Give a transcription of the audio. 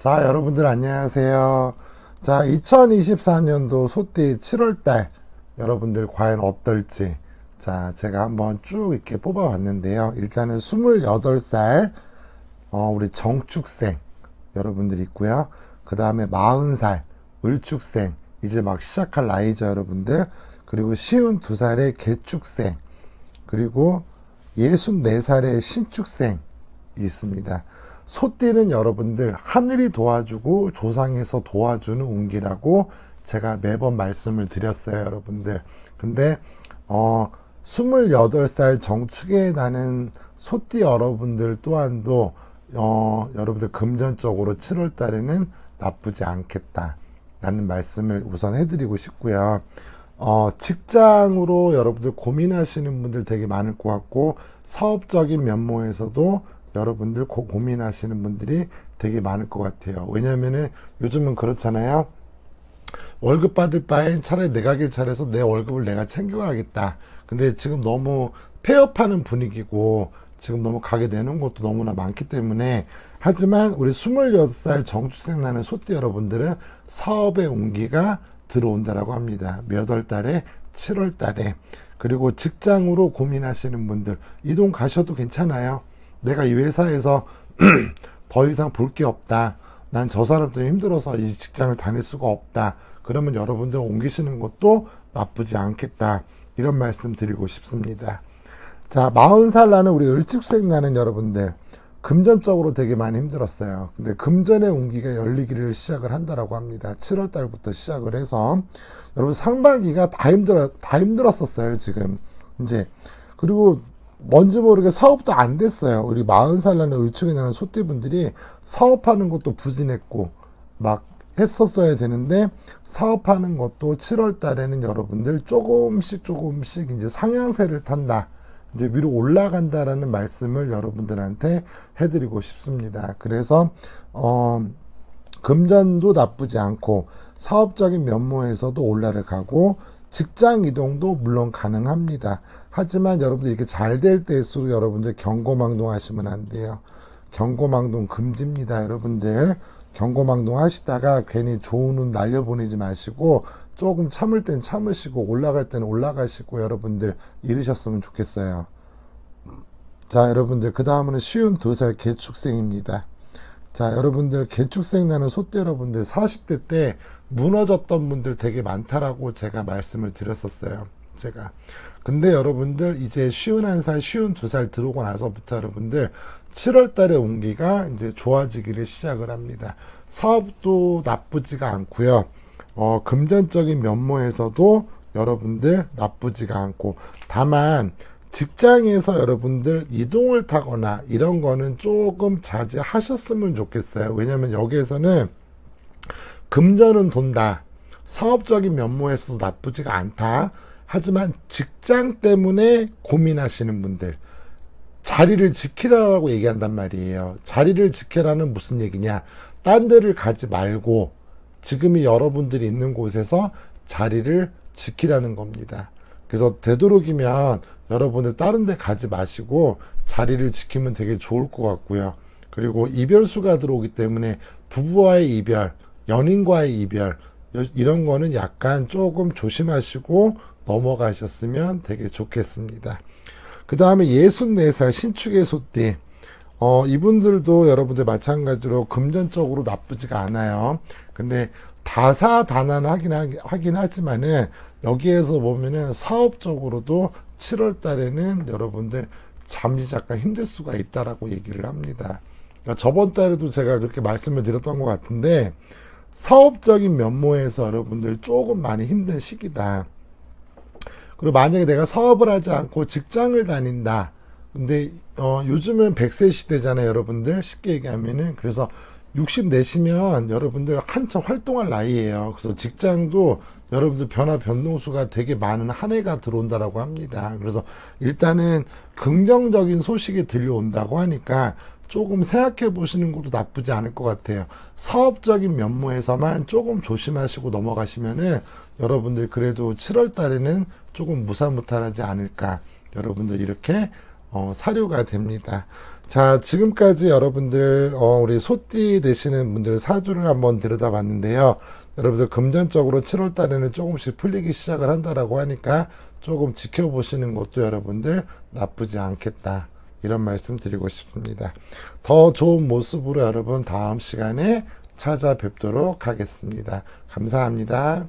자, 여러분들 안녕하세요. 자, 2024년도 소띠 7월달 여러분들 과연 어떨지 자, 제가 한번 쭉 이렇게 뽑아봤는데요. 일단은 28살 어, 우리 정축생 여러분들 있고요. 그 다음에 40살 을축생 이제 막 시작할 나이죠, 여러분들. 그리고 쉬운 두 살의 개축생 그리고 64살의 신축생이 있습니다. 소띠는 여러분들 하늘이 도와주고 조상에서 도와주는 운기라고 제가 매번 말씀을 드렸어요, 여러분들. 근데 어 28살 정축에 나는 소띠 여러분들 또한도 어 여러분들 금전적으로 7월 달에는 나쁘지 않겠다 라는 말씀을 우선 해드리고 싶고요. 어, 직장으로 여러분들 고민하시는 분들 되게 많을 것 같고 사업적인 면모에서도 여러분들 고, 고민하시는 분들이 되게 많을 것 같아요. 왜냐면은 요즘은 그렇잖아요. 월급 받을 바엔 차라리 내가 길 차려서 내 월급을 내가 챙겨가겠다. 근데 지금 너무 폐업하는 분위기고 지금 너무 가게 되는 것도 너무나 많기 때문에 하지만 우리 26살 정주생 나는 소띠 여러분들은 사업의 온기가 들어온다라고 합니다. 몇 월 달에 7월 달에 그리고 직장으로 고민하시는 분들 이동 가셔도 괜찮아요. 내가 이 회사에서 더 이상 볼 게 없다. 난 저 사람 때문에 힘들어서 이 직장을 다닐 수가 없다. 그러면 여러분들 옮기시는 것도 나쁘지 않겠다. 이런 말씀 드리고 싶습니다. 자, 40살 나는 우리 을축생 나는 여러분들 금전적으로 되게 많이 힘들었어요. 근데 금전의 운기가 열리기를 시작을 한다라고 합니다. 7월 달부터 시작을 해서 여러분 상반기가 다 힘들어 다 힘들었었어요, 지금. 이제 그리고 뭔지 모르게 사업도 안 됐어요. 우리 40살 나는 을축에 나는 소띠분들이 사업하는 것도 부진했고 막 했었어야 되는데 사업하는 것도 7월 달에는 여러분들 조금씩 조금씩 이제 상향세를 탄다. 이제 위로 올라간다라는 말씀을 여러분들한테 해드리고 싶습니다. 그래서 어, 금전도 나쁘지 않고 사업적인 면모에서도 올라를 가고 직장 이동도 물론 가능합니다. 하지만 여러분들 이렇게 잘 될 때일수록 여러분들 경고망동 하시면 안 돼요. 경고망동 금지입니다. 여러분들 경고망동 하시다가 괜히 좋은 운 날려보내지 마시고 조금 참을 땐 참으시고 올라갈 때는 올라가시고 여러분들 이르셨으면 좋겠어요. 자, 여러분들 그 다음은 쉬운 두 살 개축생입니다. 자, 여러분들 개축생 나는 소떼 여러분들 40대 때 무너졌던 분들 되게 많다라고 제가 말씀을 드렸었어요. 제가. 근데 여러분들 이제 쉬운 한 살, 쉬운 두 살 들어오고 나서부터 여러분들 7월 달에 온기가 이제 좋아지기를 시작을 합니다. 사업도 나쁘지가 않고요. 어, 금전적인 면모에서도 여러분들 나쁘지가 않고 다만 직장에서 여러분들 이동을 타거나 이런 거는 조금 자제하셨으면 좋겠어요. 왜냐하면 여기에서는 금전은 돈다. 사업적인 면모에서도 나쁘지가 않다. 하지만 직장 때문에 고민하시는 분들 자리를 지키라고 얘기한단 말이에요. 자리를 지켜라는 무슨 얘기냐? 딴 데를 가지 말고 지금이 여러분들이 있는 곳에서 자리를 지키라는 겁니다. 그래서 되도록이면 여러분들 다른 데 가지 마시고 자리를 지키면 되게 좋을 것 같고요. 그리고 이별수가 들어오기 때문에 부부와의 이별, 연인과의 이별, 이런 거는 약간 조금 조심하시고 넘어가셨으면 되게 좋겠습니다. 그 다음에 64살 신축의 소띠. 어, 이분들도 여러분들 마찬가지로 금전적으로 나쁘지가 않아요. 근데 다사다난하긴 하긴 하지만은 여기에서 보면은 사업적으로도 7월 달에는 여러분들 잠시 잠깐 힘들 수가 있다라고 얘기를 합니다. 그러니까 저번 달에도 제가 그렇게 말씀을 드렸던 것 같은데 사업적인 면모에서 여러분들 조금 많이 힘든 시기다. 그리고 만약에 내가 사업을 하지 않고 직장을 다닌다. 근데 어, 요즘은 100세 시대잖아요, 여러분들. 쉽게 얘기하면은. 그래서 60 내시면 여러분들 한참 활동할 나이에요. 그래서 직장도 여러분들 변화 변동수가 되게 많은 한 해가 들어온다라고 합니다. 그래서 일단은 긍정적인 소식이 들려온다고 하니까 조금 생각해 보시는 것도 나쁘지 않을 것 같아요. 사업적인 면모에서만 조금 조심하시고 넘어가시면은 여러분들 그래도 7월 달에는 조금 무사무탈하지 않을까. 여러분들 이렇게 어, 사료가 됩니다. 자, 지금까지 여러분들, 어, 우리 소띠 되시는 분들 사주를 한번 들여다봤는데요. 여러분들 금전적으로 7월 달에는 조금씩 풀리기 시작을 한다라고 하니까 조금 지켜보시는 것도 여러분들 나쁘지 않겠다. 이런 말씀 드리고 싶습니다. 더 좋은 모습으로 여러분 다음 시간에 찾아뵙도록 하겠습니다. 감사합니다.